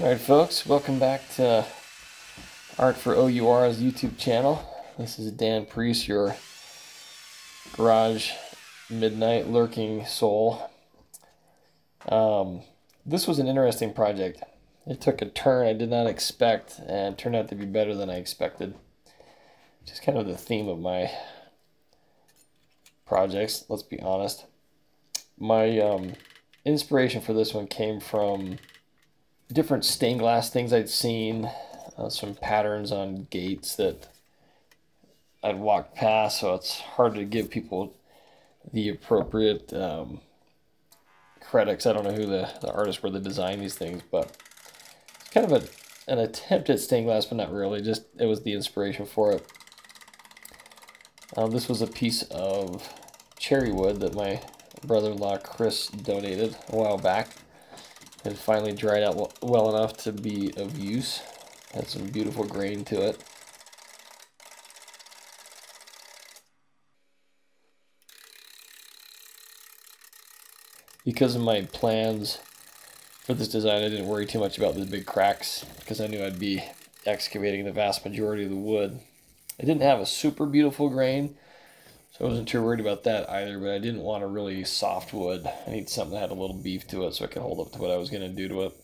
Alright folks, welcome back to Art for OUR's YouTube channel. This is Dan Preece, your garage midnight lurking soul. Um, this was an interesting project. It took a turn I did not expect and turned out to be better than I expected. Just kind of the theme of my projects, let's be honest. My um, inspiration for this one came from different stained glass things I'd seen, uh, some patterns on gates that I'd walked past, so it's hard to give people the appropriate um, credits. I don't know who the, the artists were that designed these things, but it's kind of a, an attempt at stained glass, but not really. Just it was the inspiration for it. Um, this was a piece of cherry wood that my brother-in-law Chris donated a while back. It finally dried out well enough to be of use. Had some beautiful grain to it. Because of my plans for this design, I didn't worry too much about the big cracks because I knew I'd be excavating the vast majority of the wood. I didn't have a super beautiful grain, so I wasn't too worried about that either, but I didn't want a really soft wood. I need something that had a little beef to it so it could hold up to what I was going to do to it.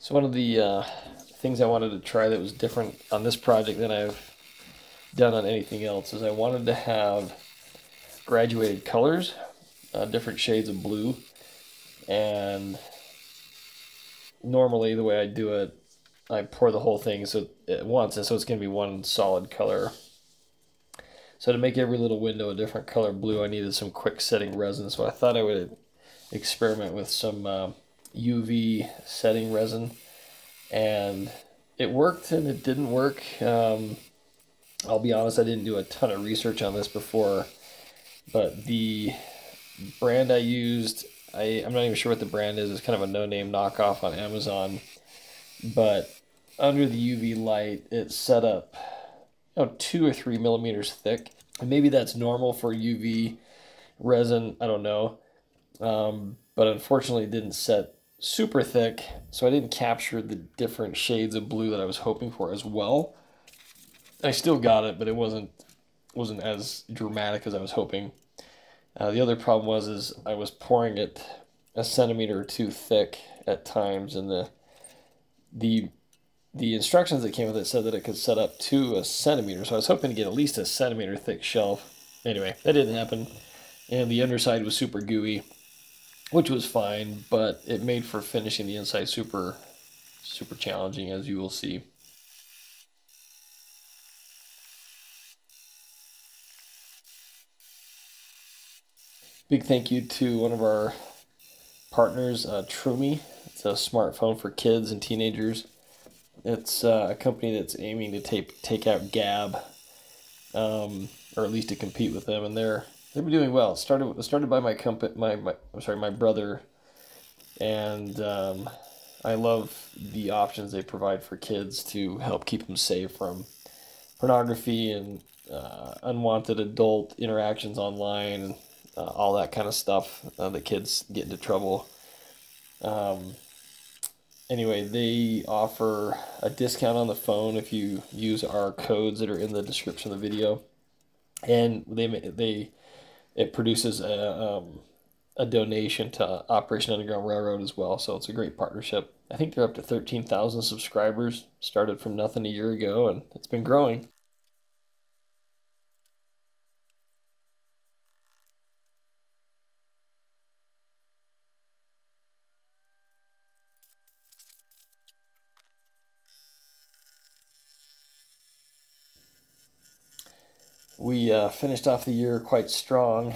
So one of the uh, things I wanted to try that was different on this project than I've done on anything else is I wanted to have graduated colors, uh, different shades of blue, and normally the way I do it, I pour the whole thing so at once, and so it's going to be one solid color. So to make every little window a different color blue, I needed some quick setting resin. So I thought I would experiment with some uh, UV setting resin, and it worked and it didn't work. Um, I'll be honest, I didn't do a ton of research on this before, but the brand I used I, I'm not even sure what the brand is. It's kind of a no-name knockoff on Amazon. But under the UV light, it's set up you know, two or three millimeters thick. And maybe that's normal for UV resin. I don't know. Um, but unfortunately, it didn't set super thick. So I didn't capture the different shades of blue that I was hoping for as well. I still got it, but it wasn't wasn't as dramatic as I was hoping. Uh, the other problem was is I was pouring it a centimeter or two thick at times, and the the the instructions that came with it said that it could set up to a centimeter. So I was hoping to get at least a centimeter thick shelf. Anyway, that didn't happen, and the underside was super gooey, which was fine, but it made for finishing the inside super super challenging, as you will see. Big thank you to one of our partners, uh, Troomi. It's a smartphone for kids and teenagers. It's uh, a company that's aiming to take take out Gabb, um, or at least to compete with them, and they're they've been doing well. Started started by my company, my, my I'm sorry, my brother, and um, I love the options they provide for kids to help keep them safe from pornography and uh, unwanted adult interactions online uh, all that kind of stuff. Uh, the kids get into trouble. Um, anyway, they offer a discount on the phone if you use our codes that are in the description of the video, and they they it produces a um, a donation to Operation Underground Railroad as well. So it's a great partnership. I think they're up to thirteen thousand subscribers. Started from nothing a year ago, and it's been growing. We uh, finished off the year quite strong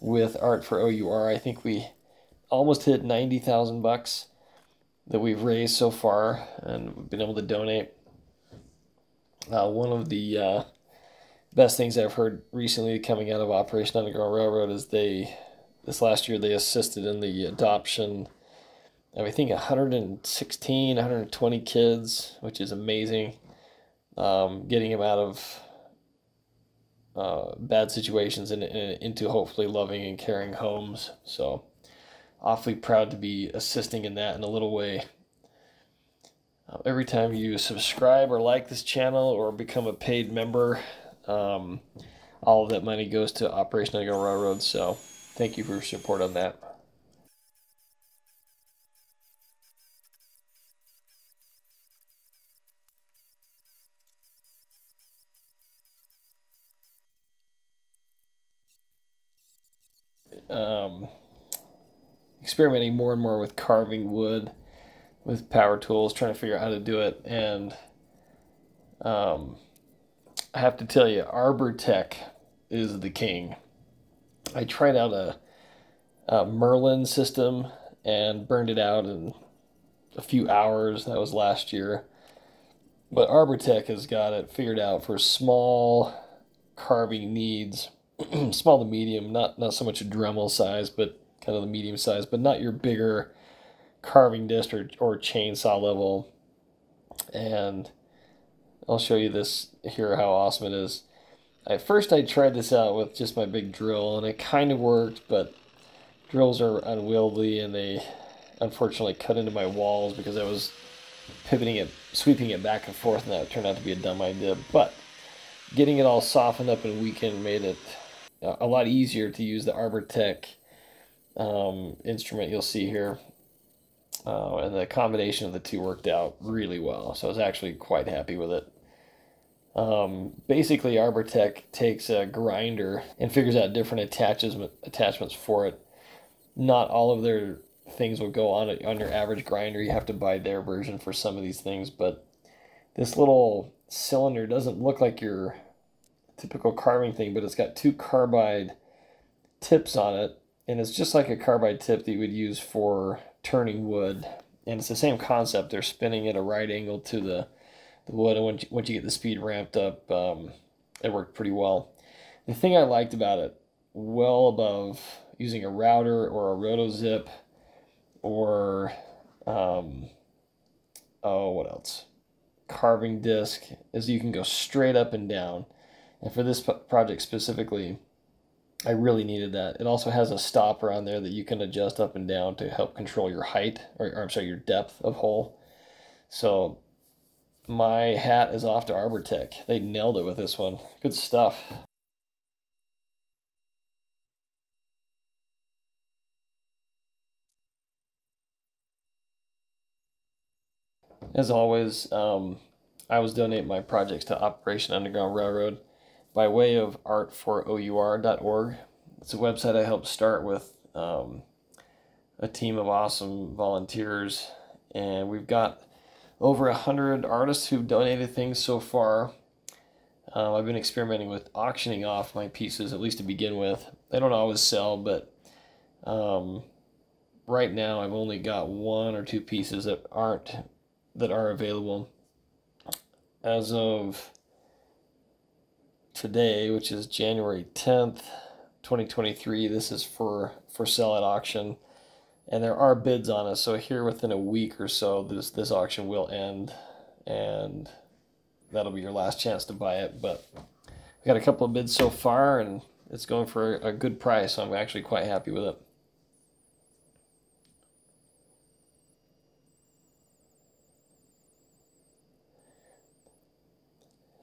with art for OUR. I think we almost hit 90,000 bucks that we've raised so far and we've been able to donate. Uh, one of the uh, best things I've heard recently coming out of Operation Underground Railroad is they, this last year, they assisted in the adoption of I think 116, 120 kids, which is amazing. Um, getting them out of uh, bad situations and, and into hopefully loving and caring homes. So, awfully proud to be assisting in that in a little way. Uh, every time you subscribe or like this channel or become a paid member, um, all of that money goes to Operation Underground Railroad. So, thank you for your support on that. Um, experimenting more and more with carving wood with power tools, trying to figure out how to do it. And um, I have to tell you, Arbortech is the king. I tried out a, a Merlin system and burned it out in a few hours. That was last year. But Arbortech has got it figured out for small carving needs small to medium, not not so much a Dremel size, but kind of the medium size, but not your bigger carving disc or, or chainsaw level. And I'll show you this here how awesome it is. At first I tried this out with just my big drill and it kind of worked, but drills are unwieldy and they unfortunately cut into my walls because I was pivoting it, sweeping it back and forth and that turned out to be a dumb idea. But getting it all softened up and weakened made it a lot easier to use the Arbortech um, instrument you'll see here. Uh, and the combination of the two worked out really well. So I was actually quite happy with it. Um, basically, Arbortech takes a grinder and figures out different attachments attachments for it. Not all of their things will go on on your average grinder. You have to buy their version for some of these things, but this little cylinder doesn't look like your typical carving thing, but it's got two carbide tips on it, and it's just like a carbide tip that you would use for turning wood. And it's the same concept. They're spinning at a right angle to the, the wood, and once you, once you get the speed ramped up, um, it worked pretty well. The thing I liked about it, well above using a router or a rotozip or, um, oh, what else? Carving disc, is you can go straight up and down and for this project specifically, I really needed that. It also has a stopper on there that you can adjust up and down to help control your height, or, or I'm sorry, your depth of hole. So my hat is off to Arbortech. They nailed it with this one. Good stuff. As always, um, I always donate my projects to Operation Underground Railroad by way of art4our.org. It's a website I helped start with um, a team of awesome volunteers, and we've got over a hundred artists who've donated things so far. Um, I've been experimenting with auctioning off my pieces, at least to begin with. They don't always sell, but um, right now I've only got one or two pieces that aren't that are available. As of today, which is January 10th, 2023. This is for, for sale at auction. And there are bids on it, so here within a week or so, this, this auction will end. And that'll be your last chance to buy it. But we got a couple of bids so far, and it's going for a good price, so I'm actually quite happy with it.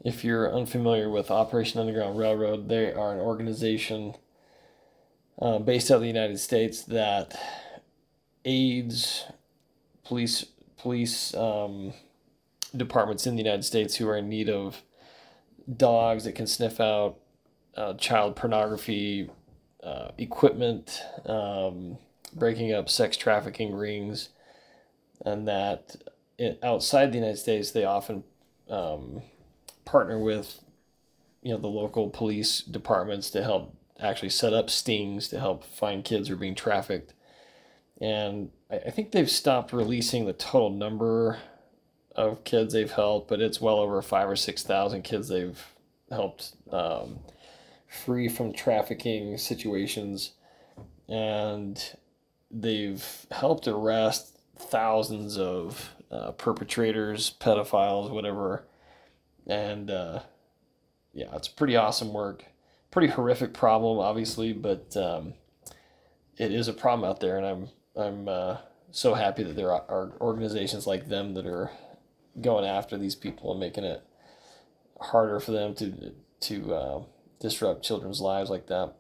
If you're unfamiliar with Operation Underground Railroad, they are an organization uh, based out of the United States that aids police police um, departments in the United States who are in need of dogs that can sniff out uh, child pornography uh, equipment, um, breaking up sex trafficking rings, and that it, outside the United States they often um, partner with you know the local police departments to help actually set up stings to help find kids who are being trafficked. And I, think they've stopped releasing the total number of kids they've helped but it's well over five or six thousand kids they've helped um, free from trafficking situations. And they've helped arrest thousands of uh, perpetrators pedophiles whatever and uh, yeah, it's pretty awesome work. pretty horrific problem, obviously, but um, it is a problem out there, and I'm I'm uh, so happy that there are organizations like them that are going after these people and making it harder for them to to uh, disrupt children's lives like that.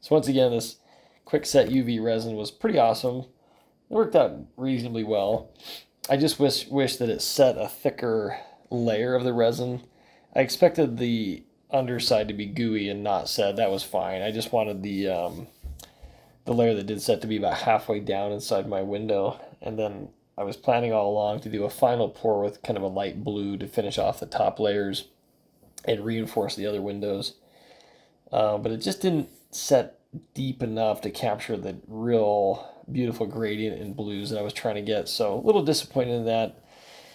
So once again, this quickset UV resin was pretty awesome. It worked out reasonably well. I just wish wish that it set a thicker layer of the resin. I expected the underside to be gooey and not set. That was fine. I just wanted the um, the layer that did set to be about halfway down inside my window. And then I was planning all along to do a final pour with kind of a light blue to finish off the top layers and reinforce the other windows. Uh, but it just didn't set deep enough to capture the real beautiful gradient in blues that I was trying to get. So a little disappointed in that.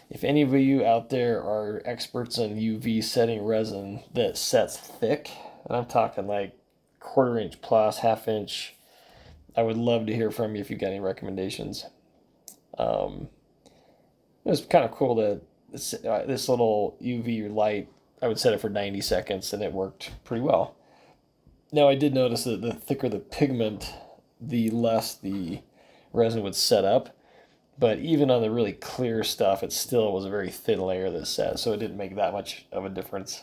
If any of you out there are experts in UV setting resin that sets thick, and I'm talking like quarter inch plus, half inch, I would love to hear from you if you've got any recommendations. Um, it was kind of cool that this, uh, this little UV light, I would set it for 90 seconds and it worked pretty well. Now I did notice that the thicker the pigment, the less the resin would set up. But even on the really clear stuff, it still was a very thin layer that set, so it didn't make that much of a difference.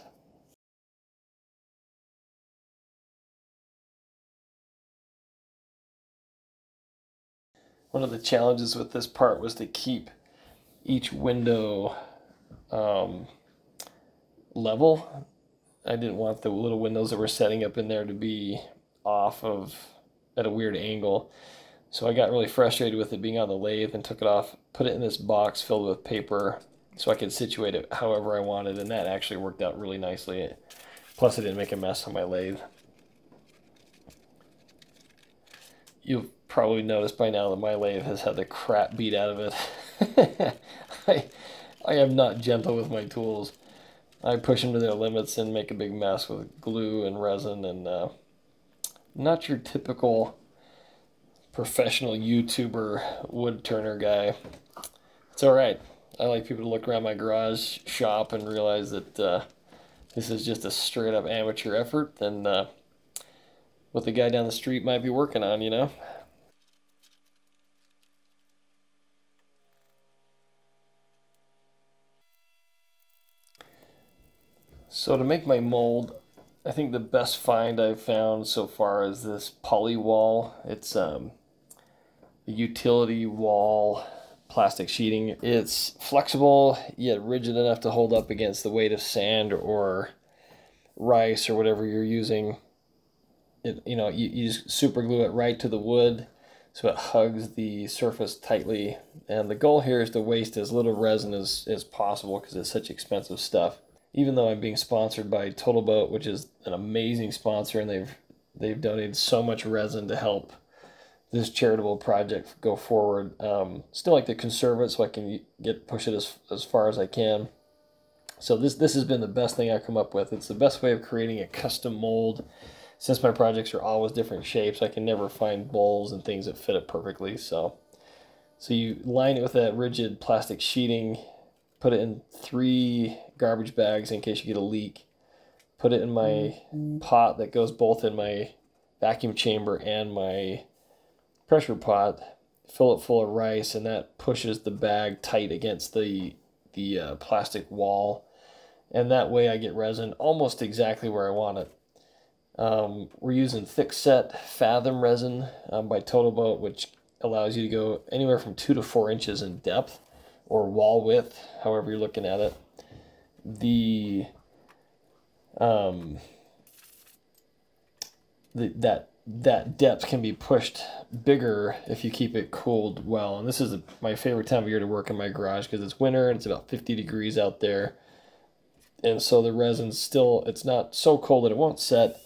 One of the challenges with this part was to keep each window um, level I didn't want the little windows that we're setting up in there to be off of at a weird angle. So I got really frustrated with it being on the lathe and took it off, put it in this box filled with paper so I could situate it however I wanted, and that actually worked out really nicely. Plus, it didn't make a mess on my lathe. You've probably noticed by now that my lathe has had the crap beat out of it. I, I am not gentle with my tools. I push them to their limits and make a big mess with glue and resin and uh, not your typical professional YouTuber wood turner guy. It's all right. I like people to look around my garage shop and realize that uh, this is just a straight up amateur effort and uh, what the guy down the street might be working on, you know? So to make my mold, I think the best find I've found so far is this poly wall. It's um, a utility wall plastic sheeting. It's flexible yet rigid enough to hold up against the weight of sand or rice or whatever you're using. It, you know, you, you just super glue it right to the wood so it hugs the surface tightly. And the goal here is to waste as little resin as, as possible because it's such expensive stuff even though I'm being sponsored by Total Boat, which is an amazing sponsor, and they've they've donated so much resin to help this charitable project go forward. Um, still like to conserve it so I can get push it as as far as I can. So this this has been the best thing I've come up with. It's the best way of creating a custom mold. Since my projects are always different shapes, I can never find bowls and things that fit it perfectly. So, so you line it with that rigid plastic sheeting, put it in three garbage bags in case you get a leak. Put it in my mm-hmm. pot that goes both in my vacuum chamber and my pressure pot. Fill it full of rice, and that pushes the bag tight against the the uh, plastic wall, and that way I get resin almost exactly where I want it. Um, we're using thickset Fathom resin um, by Total Boat, which allows you to go anywhere from two to four inches in depth or wall width, however you're looking at it the um the, that that depth can be pushed bigger if you keep it cooled well. And this is a, my favorite time of year to work in my garage because it's winter and it's about 50 degrees out there. And so the resin's still, it's not so cold that it won't set,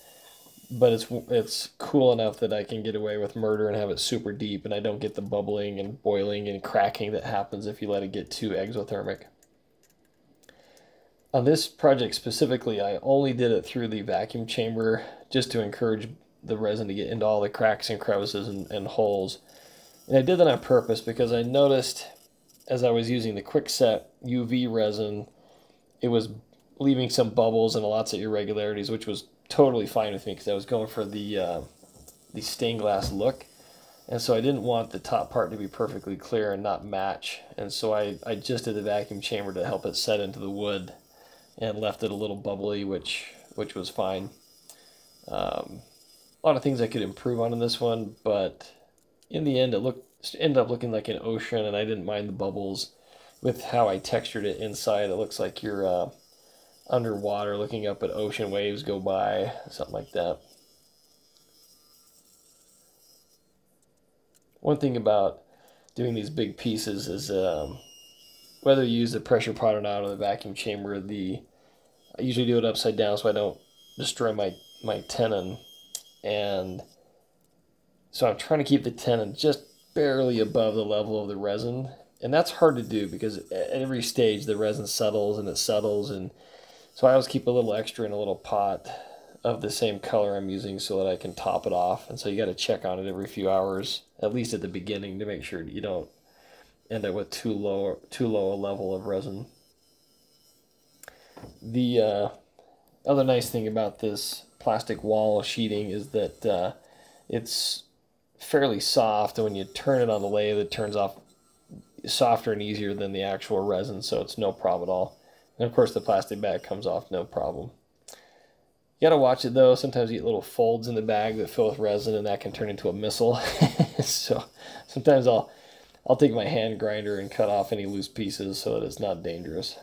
but it's it's cool enough that I can get away with murder and have it super deep and I don't get the bubbling and boiling and cracking that happens if you let it get too exothermic. On this project specifically, I only did it through the vacuum chamber just to encourage the resin to get into all the cracks and crevices and, and holes. And I did that on purpose because I noticed as I was using the quickset UV resin, it was leaving some bubbles and lots of irregularities, which was totally fine with me because I was going for the uh, the stained glass look. And so I didn't want the top part to be perfectly clear and not match. And so I, I just did the vacuum chamber to help it set into the wood and left it a little bubbly, which which was fine. Um, a lot of things I could improve on in this one, but in the end it looked ended up looking like an ocean and I didn't mind the bubbles with how I textured it inside. It looks like you're uh, underwater looking up at ocean waves go by, something like that. One thing about doing these big pieces is um, whether you use the pressure pot or not or the vacuum chamber, the I usually do it upside down so I don't destroy my, my tenon. And so I'm trying to keep the tenon just barely above the level of the resin. And that's hard to do because at every stage the resin settles and it settles. And so I always keep a little extra in a little pot of the same color I'm using so that I can top it off. And so you got to check on it every few hours, at least at the beginning, to make sure you don't end up with too low too low a level of resin. The uh, other nice thing about this plastic wall sheeting is that uh, it's fairly soft, and when you turn it on the lathe, it turns off softer and easier than the actual resin, so it's no problem at all. And of course, the plastic bag comes off no problem. You gotta watch it though. Sometimes you get little folds in the bag that fill with resin, and that can turn into a missile. so sometimes I'll I'll take my hand grinder and cut off any loose pieces so that it's not dangerous.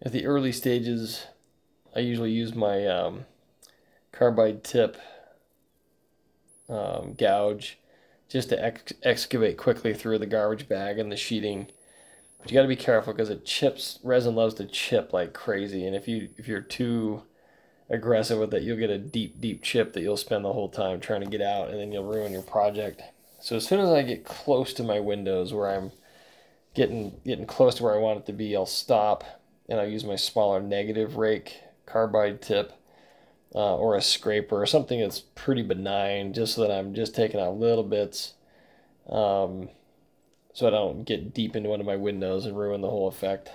At the early stages, I usually use my um, carbide tip um, gouge just to ex excavate quickly through the garbage bag and the sheeting. But you got to be careful because it chips. Resin loves to chip like crazy, and if you if you're too aggressive with it, you'll get a deep, deep chip that you'll spend the whole time trying to get out, and then you'll ruin your project. So as soon as I get close to my windows where I'm getting getting close to where I want it to be, I'll stop and I'll use my smaller negative rake carbide tip uh, or a scraper or something that's pretty benign just so that I'm just taking out little bits um, so I don't get deep into one of my windows and ruin the whole effect.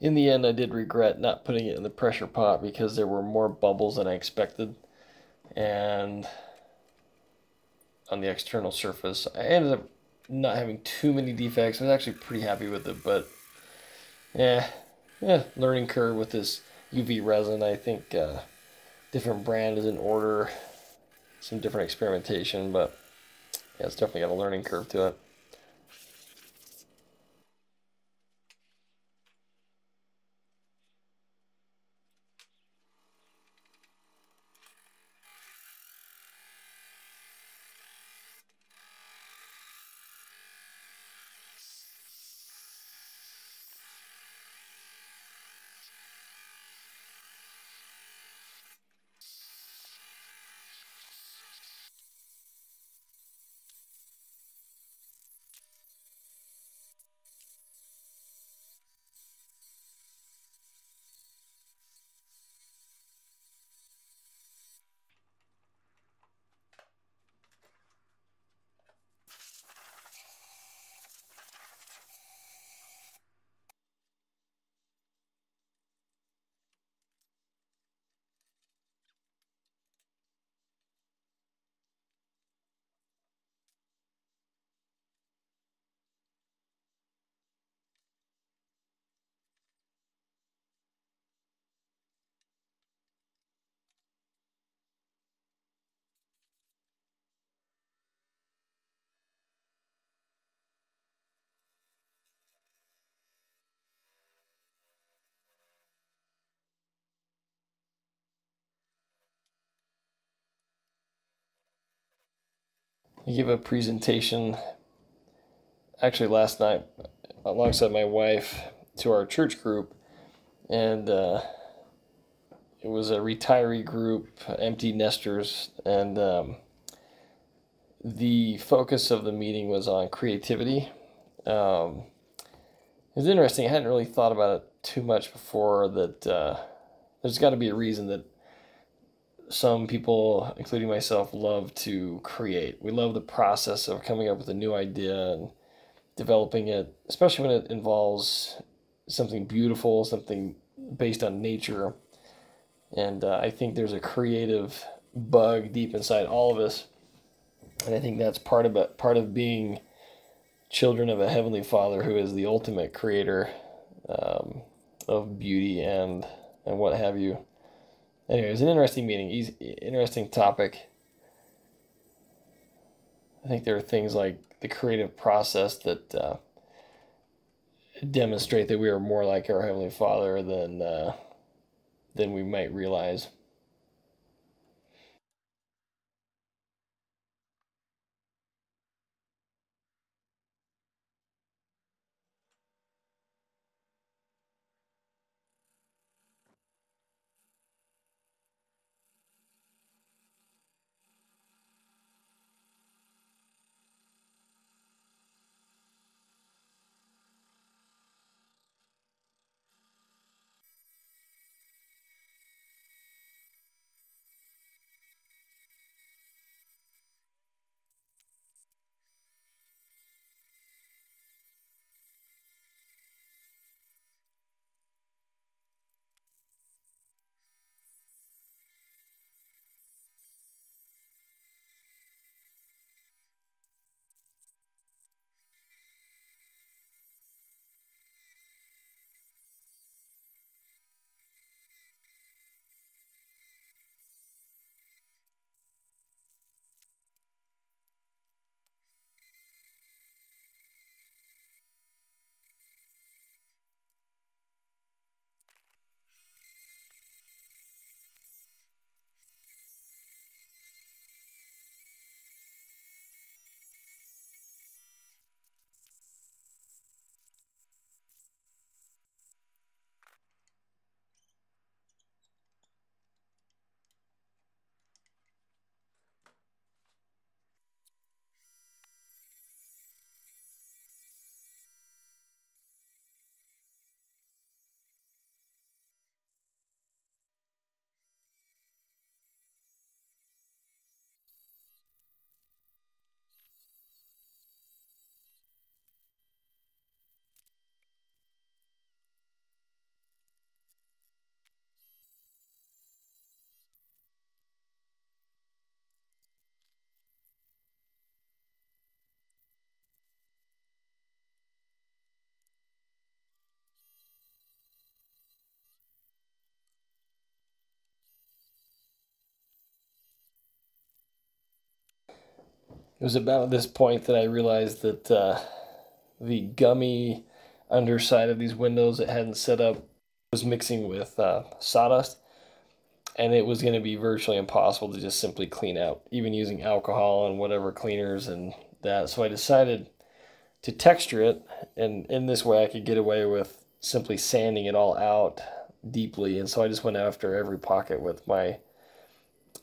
In the end, I did regret not putting it in the pressure pot because there were more bubbles than I expected. And on the external surface, I ended up not having too many defects. I was actually pretty happy with it, but yeah, yeah, learning curve with this UV resin. I think uh, different brand is in order. some different experimentation, but yeah, it's definitely got a learning curve to it. I gave a presentation actually last night alongside my wife to our church group, and uh, it was a retiree group, empty nesters, and um, the focus of the meeting was on creativity. Um, interesting. I hadn't really thought about it too much before. That uh, there's got to be a reason that some people, including myself, love to create. We love the process of coming up with a new idea and developing it, especially when it involves something beautiful, something based on nature. And uh, I think there's a creative bug deep inside all of us, and I think that's part of it, part of being children of a heavenly Father who is the ultimate creator um, of beauty and and what have you. Anyway, it was an interesting meeting, easy, interesting topic. I think there are things like the creative process that uh, demonstrate that we are more like our Heavenly Father than uh, than we might realize. It was about this point that I realized that uh, the gummy underside of these windows that hadn't set up was mixing with uh, sawdust. And it was going to be virtually impossible to just simply clean out even using alcohol and whatever cleaners and that. So i decided to texture it. And in this way i could get away with simply sanding it all out deeply. And so i just went after every pocket with my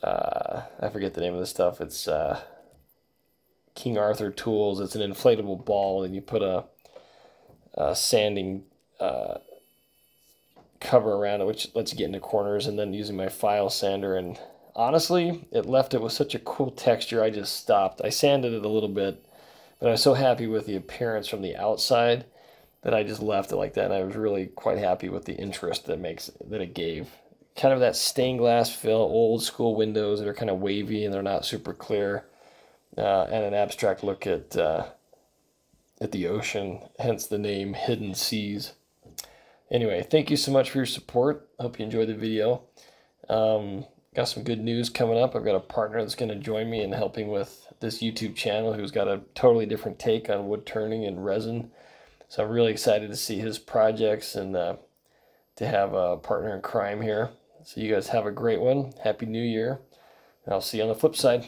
uh, i forget the name of the stuff. It's uh, king arthur tools it's an inflatable ball and you put a, a sanding uh, cover around it, which lets you get into corners, and then using my file sander. And honestly, it left it with such a cool texture, I just stopped. I sanded it a little bit, but I was so happy with the appearance from the outside that I just left it like that. And I was really quite happy with the interest that makes that it gave. Kind of that stained glass fill, old school windows that are kind of wavy and they're not super clear, uh, and an abstract look at uh, at the ocean, hence the name Hidden Seas. Anyway, thank you so much for your support. Hope you enjoyed the video. Um, got some good news coming up. I've got a partner that's going to join me in helping with this YouTube channel who's got a totally different take on wood turning and resin. So I'm really excited to see his projects and uh, to have a partner in crime here. So you guys have a great one. Happy New Year. And I'll see you on the flip side.